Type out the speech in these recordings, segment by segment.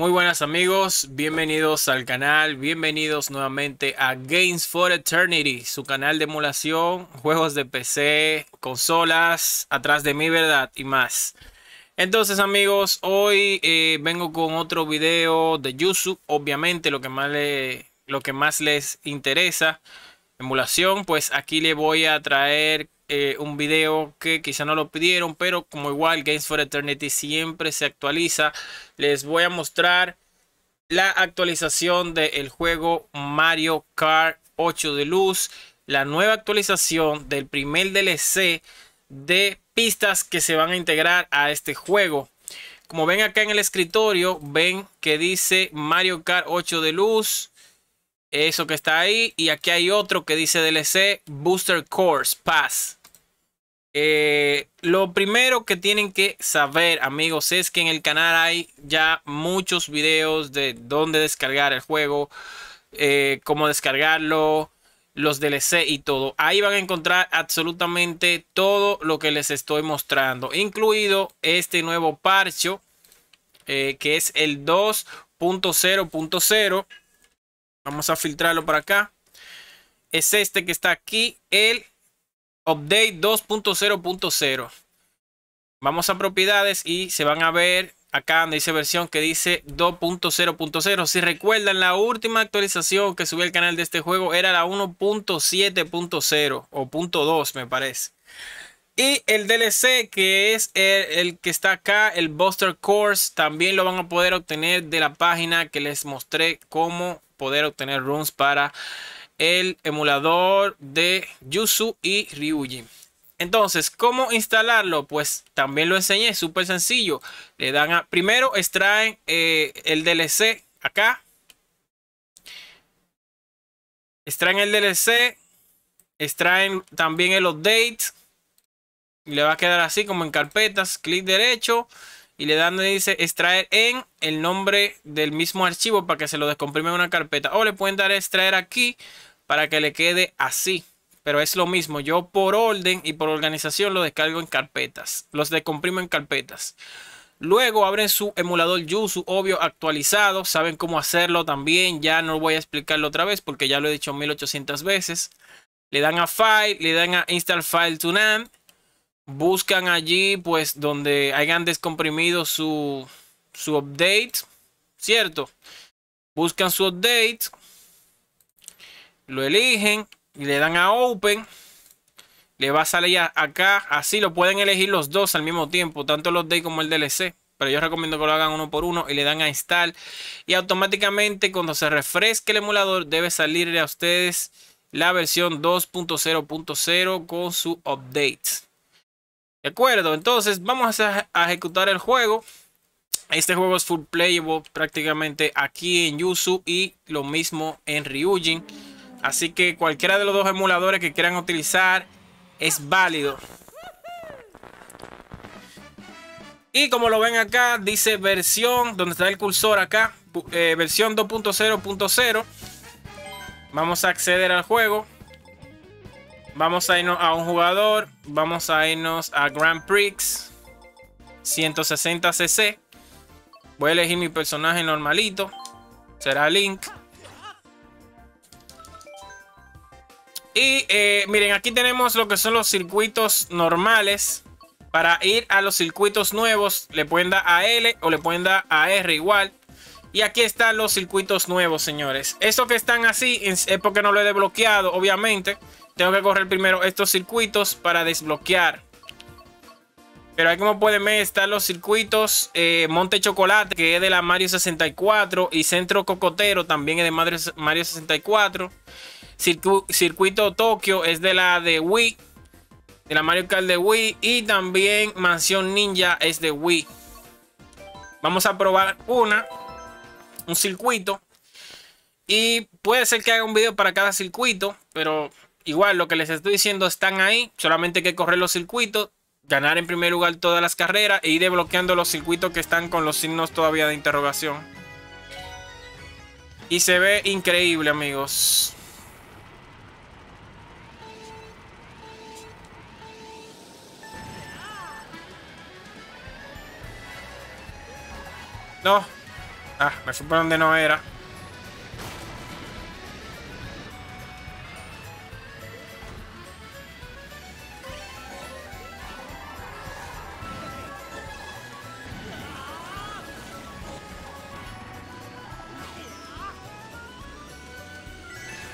Muy buenas amigos, bienvenidos al canal, bienvenidos nuevamente a Games for Eternity, su canal de emulación, juegos de PC, consolas, atrás de mi verdad y más. Entonces amigos, hoy eh, vengo con otro video de Yuzu, obviamente lo que más, le, lo que más les interesa, emulación, pues aquí le voy a traer eh, un video que quizá no lo pidieron, pero como igual Games for Eternity siempre se actualiza, les voy a mostrar la actualización del juego Mario Kart 8 de luz, la nueva actualización del primer DLC de pistas que se van a integrar a este juego. Como ven acá en el escritorio, ven que dice Mario Kart 8 de luz. Eso que está ahí. Y aquí hay otro que dice DLC Booster Course Pass. Eh, lo primero que tienen que saber amigos es que en el canal hay ya muchos videos de dónde descargar el juego, eh, cómo descargarlo, los DLC y todo. Ahí van a encontrar absolutamente todo lo que les estoy mostrando, incluido este nuevo parcho eh, que es el 2.0.0. Vamos a filtrarlo por acá. Es este que está aquí, el Update 2.0.0. Vamos a propiedades y se van a ver acá donde dice versión que dice 2.0.0. Si recuerdan, la última actualización que subió el canal de este juego era la 1.7.0 o .2 me parece. Y el DLC que es el, que está acá, el Buster Course, también lo van a poder obtener de la página que les mostré cómo poder obtener runes para el emulador de Yuzu y Ryuji. Entonces, ¿cómo instalarlo? Pues también lo enseñé, súper sencillo. Le dan a, primero extraen eh, el DLC acá. Extraen el DLC, extraen también el update. Y le va a quedar así como en carpetas, clic derecho y le dan donde dice extraer en el nombre del mismo archivo para que se lo descomprime en una carpeta. O le pueden dar extraer aquí para que le quede así. Pero es lo mismo, yo por orden y por organización lo descargo en carpetas. Los descomprimo en carpetas. Luego abren su emulador Yuzu, obvio, actualizado. Saben cómo hacerlo también. Ya no voy a explicarlo otra vez porque ya lo he dicho 1800 veces. Le dan a File, le dan a Install File to NAND. Buscan allí, pues, donde hayan descomprimido su, su update. ¿Cierto? Buscan su update lo eligen y le dan a Open. Le va a salir acá. Así lo pueden elegir los dos al mismo tiempo, tanto los Day como el DLC. Pero yo recomiendo que lo hagan uno por uno y le dan a install. Y automáticamente cuando se refresque el emulador debe salir a ustedes la versión 2.0.0 con su update. De acuerdo, entonces vamos a, ejecutar el juego. Este juego es full playable prácticamente aquí en Yuzu y lo mismo en Ryujin. Así que cualquiera de los dos emuladores que quieran utilizar es válido. Y como lo ven acá, dice versión, donde está el cursor acá, eh, versión 2.0.0. Vamos a acceder al juego. Vamos a irnos a un jugador. Vamos a irnos a Grand Prix 160cc. Voy a elegir mi personaje normalito. Será Link. Y eh, miren, aquí tenemos lo que son los circuitos normales. Para ir a los circuitos nuevos, le pueden dar a L o le pueden dar a R igual. Y aquí están los circuitos nuevos, señores. Estos que están así es porque no lo he desbloqueado, obviamente. Tengo que correr primero estos circuitos para desbloquear. Pero ahí como pueden ver están los circuitos eh, Monte Chocolate, que es de la Mario 64. Y Centro Cocotero, también es de Mario 64 circuito Tokio es de la de Wii. De la Mario Kart de Wii. Y también Mansión Ninja es de Wii. Vamos a probar una. Un circuito. Y puede ser que haga un video para cada circuito. Pero igual lo que les estoy diciendo están ahí. Solamente hay que correr los circuitos. Ganar en primer lugar todas las carreras. E ir desbloqueando los circuitos que están con los signos todavía de interrogación. Y se ve increíble amigos. No. Ah, me fui por donde no era.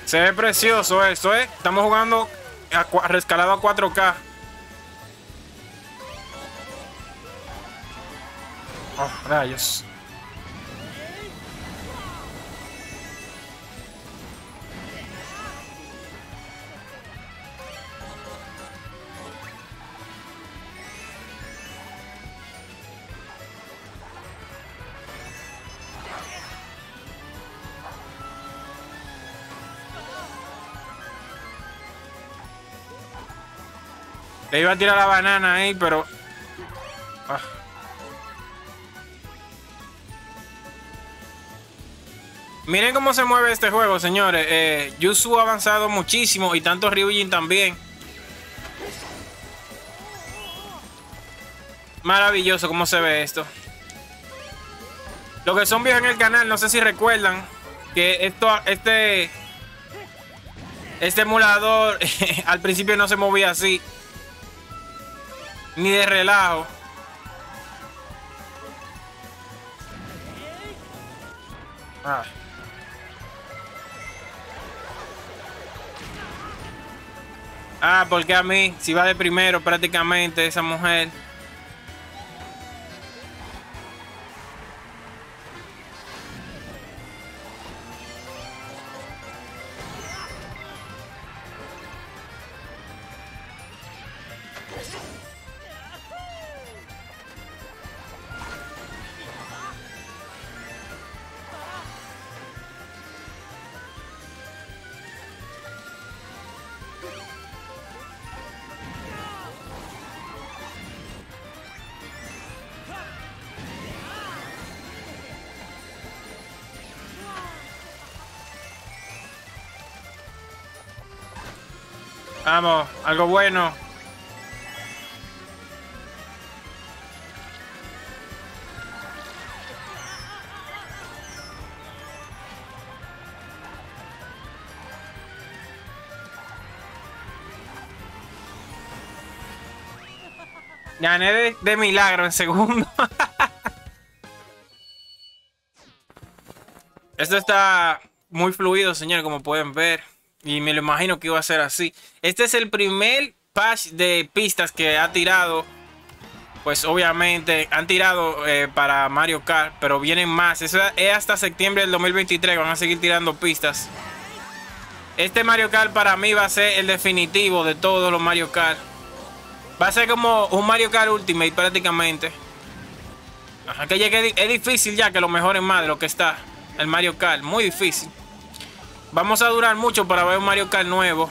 Se ve precioso esto, ¿eh? Estamos jugando a, rescalado a 4K. Oh, rayos. Le iba a tirar la banana ahí, pero... Ah. Miren cómo se mueve este juego, señores. Eh, Yusu ha avanzado muchísimo y tanto Ryujin también. Maravilloso cómo se ve esto. Los que son viejos en el canal, no sé si recuerdan que esto, este, este emulador al principio no se movía así. Ni de relajo. Ah. ah, porque a mí, si va de primero prácticamente esa mujer. Vamos, algo bueno. Gané de, de milagro en segundo. Esto está muy fluido, señor, como pueden ver. Y me lo imagino que iba a ser así. Este es el primer patch de pistas que ha tirado. Pues obviamente han tirado eh, para Mario Kart, pero vienen más. Eso es hasta septiembre del 2023 van a seguir tirando pistas. Este Mario Kart para mí va a ser el definitivo de todos los Mario Kart. Va a ser como un Mario Kart Ultimate prácticamente. que es difícil ya que lo mejoren más de lo que está el Mario Kart. Muy difícil. Vamos a durar mucho para ver un Mario Kart nuevo.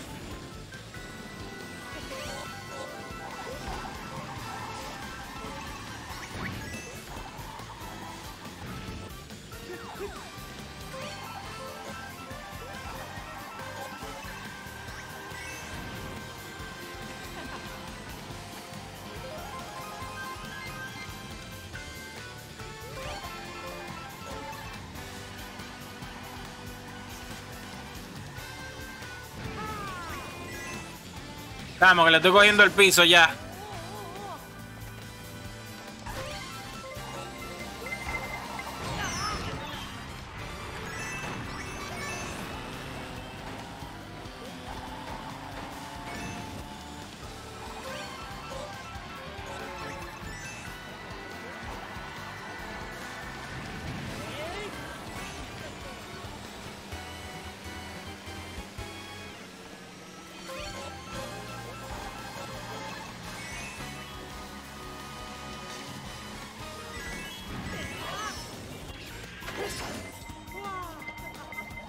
Vamos, que le estoy cogiendo el piso ya.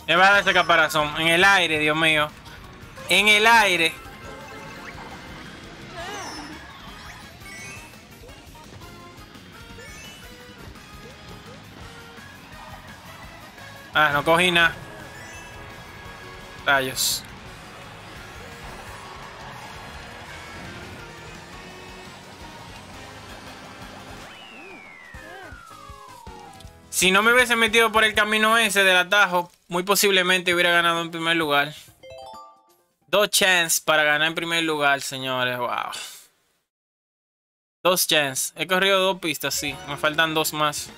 Me va a dar ese caparazón. En el aire, Dios mío. En el aire. Ah, no cogí nada. Rayos. Si no me hubiese metido por el camino ese del atajo, muy posiblemente hubiera ganado en primer lugar. Dos chances para ganar en primer lugar, señores. Wow. Dos chances. He corrido dos pistas, sí. Me faltan dos más.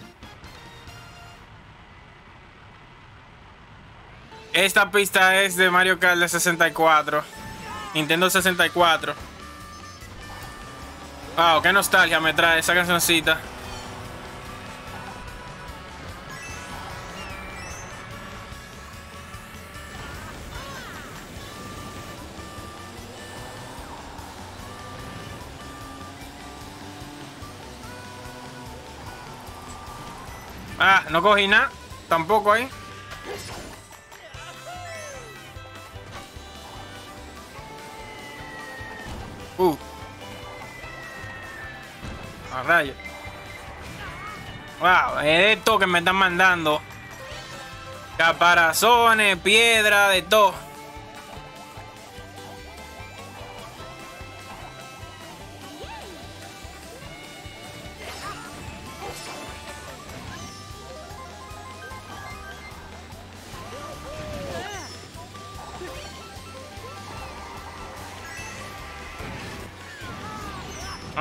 Esta pista es de Mario Kart de 64. Nintendo 64. Wow, qué nostalgia me trae esa cancioncita. Ah, no cogí nada. Tampoco ahí. Uh. A rayo. Wow, es esto que me están mandando. Caparazones, piedra, de todo.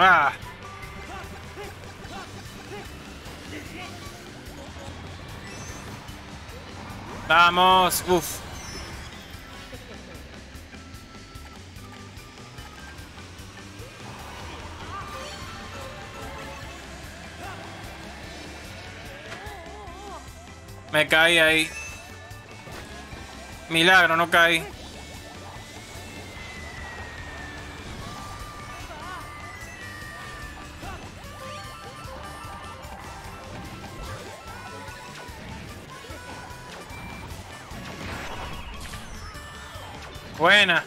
Ah. Vamos, uf. Me caí ahí. Milagro, no caí. Buena.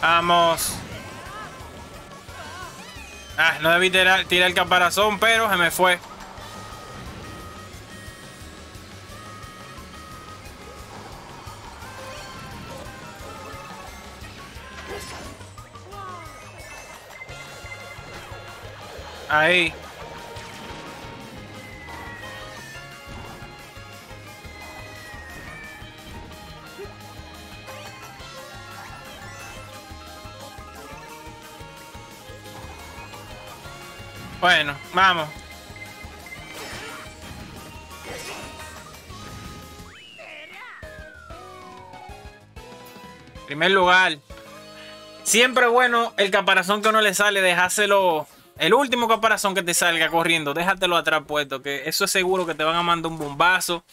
Vamos. Ah, no debí tirar, tirar el caparazón, pero se me fue. Ahí. Bueno, vamos. Primer lugar. Siempre bueno el caparazón que uno le sale, dejárselo el último caparazón que te salga corriendo, déjatelo atrás puesto, que eso es seguro que te van a mandar un bombazo.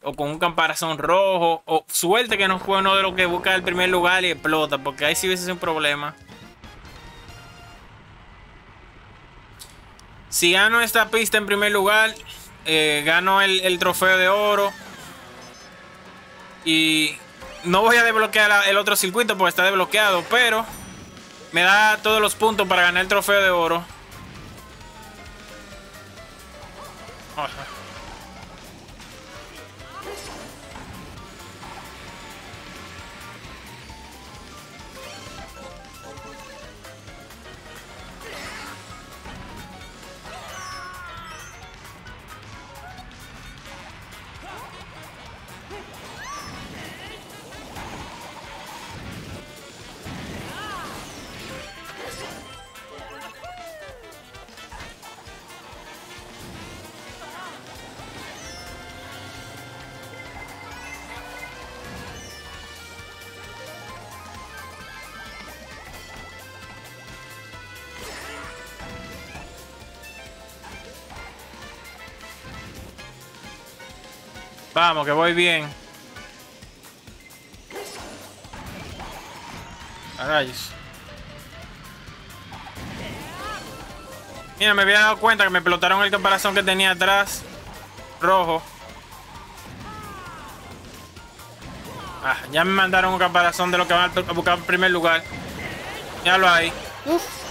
O con un caparazón rojo. O suerte que no fue uno de los que busca el primer lugar y explota. Porque ahí sí hubiese sido un problema. Si gano esta pista en primer lugar, eh, gano el, trofeo de oro. Y no voy a desbloquear el otro circuito porque está desbloqueado, pero me da todos los puntos para ganar el trofeo de oro. Oh, Vamos, que voy bien. rayos. Mira, me había dado cuenta que me explotaron el caparazón que tenía atrás. Rojo. Ah, ya me mandaron un caparazón de lo que van a buscar en primer lugar. Ya lo hay. Uf.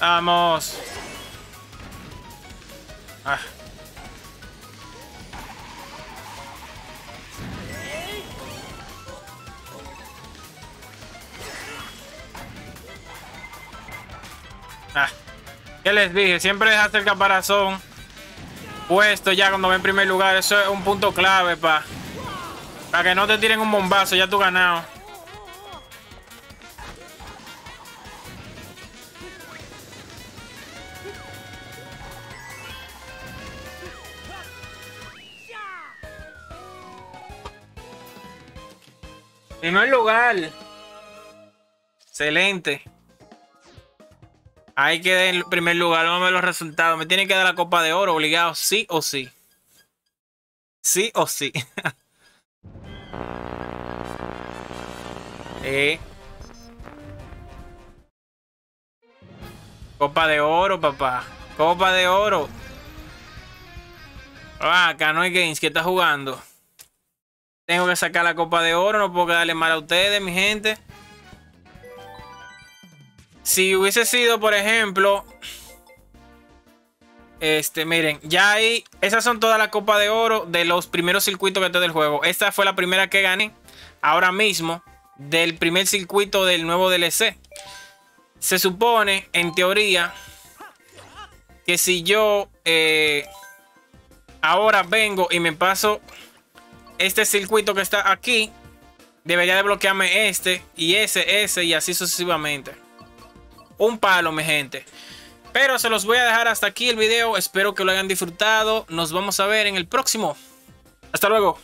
Vamos. Ah. Ah. ¿Qué les dije? Siempre dejaste el caparazón puesto ya cuando va en primer lugar. Eso es un punto clave para para que no te tiren un bombazo. Ya tú ganado. Primer lugar. Excelente. Hay que dar el primer lugar. Vamos a ver los resultados. Me tiene que dar la copa de oro obligado, sí o sí. Sí o sí. eh. Copa de oro, papá. Copa de oro. Ah, acá no hay games que está jugando. Tengo que sacar la copa de oro. No puedo quedarle mal a ustedes, mi gente. Si hubiese sido, por ejemplo, este, miren, ya hay, esas son todas las copas de oro de los primeros circuitos que tengo del juego. Esta fue la primera que gané ahora mismo del primer circuito del nuevo DLC. Se supone, en teoría, que si yo eh, ahora vengo y me paso este circuito que está aquí, debería de bloquearme este y ese, ese y así sucesivamente un palo, mi gente. Pero se los voy a dejar hasta aquí el video. Espero que lo hayan disfrutado. Nos vamos a ver en el próximo. Hasta luego.